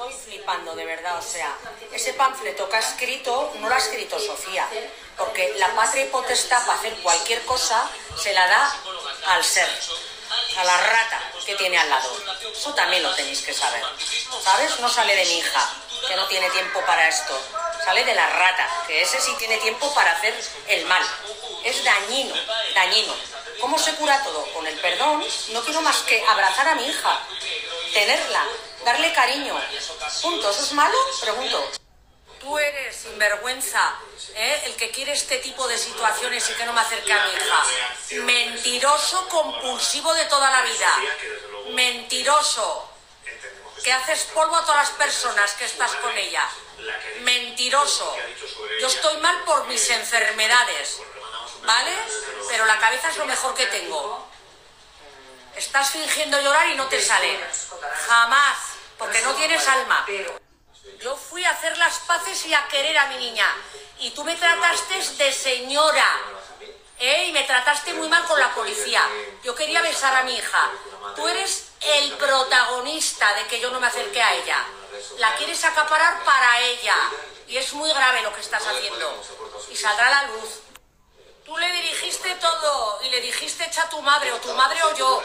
Estoy flipando, de verdad, o sea, ese panfleto que ha escrito no lo ha escrito Sofía, porque la patria y potestad para hacer cualquier cosa se la da al ser, a la rata que tiene al lado. Eso también lo tenéis que saber, ¿sabes? No sale de mi hija, que no tiene tiempo para esto, sale de la rata, que ese sí tiene tiempo para hacer el mal. Es dañino, dañino. ¿Cómo se cura todo? Con el perdón. No quiero más que abrazar a mi hija, tenerla, darle cariño. Punto. ¿Eso es malo? Pregunto. Tú eres sinvergüenza, ¿eh? el que quiere este tipo de situaciones y que no me acerque a mi hija. Mentiroso compulsivo de toda la vida. Mentiroso. Que haces polvo a todas las personas que estás con ella. Mentiroso. Yo estoy mal por mis enfermedades. ¿Vale? Pero la cabeza es lo mejor que tengo. Estás fingiendo llorar y no te sale. Jamás. Porque no tienes alma. Yo fui a hacer las paces y a querer a mi niña. Y tú me trataste de señora. ¿eh? Y me trataste muy mal con la policía. Yo quería besar a mi hija. Tú eres el protagonista de que yo no me acerque a ella. La quieres acaparar para ella. Y es muy grave lo que estás haciendo. Y saldrá a la luz. Tú le dirigiste todo y le dijiste echa tu madre o tu madre o yo.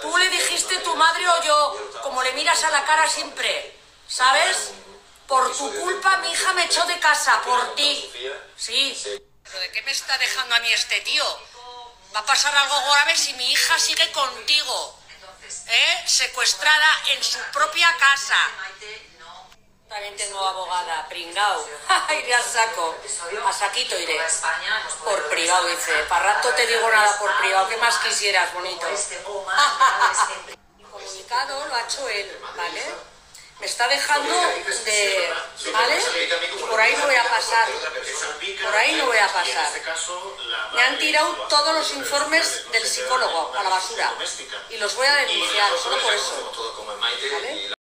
Tú le dijiste tu madre o yo, como le miras a la cara siempre. ¿Sabes? Por tu culpa mi hija me echó de casa, por ti. Sí. ¿Pero de qué me está dejando a mí este tío? Va a pasar algo grave si mi hija sigue contigo. ¿Eh? Secuestrada en su propia casa. También tengo abogada, pringao. iré al saco. A saquito iré. Por privado, dice. Para rato te digo nada por privado. ¿Qué más quisieras, bonito? comunicado lo ha hecho él, ¿vale? Me está dejando de... ¿Vale? Por ahí no voy a pasar. Por ahí no voy a pasar. Me han tirado todos los informes del psicólogo a la basura. Y los voy a denunciar, solo por eso. ¿Vale?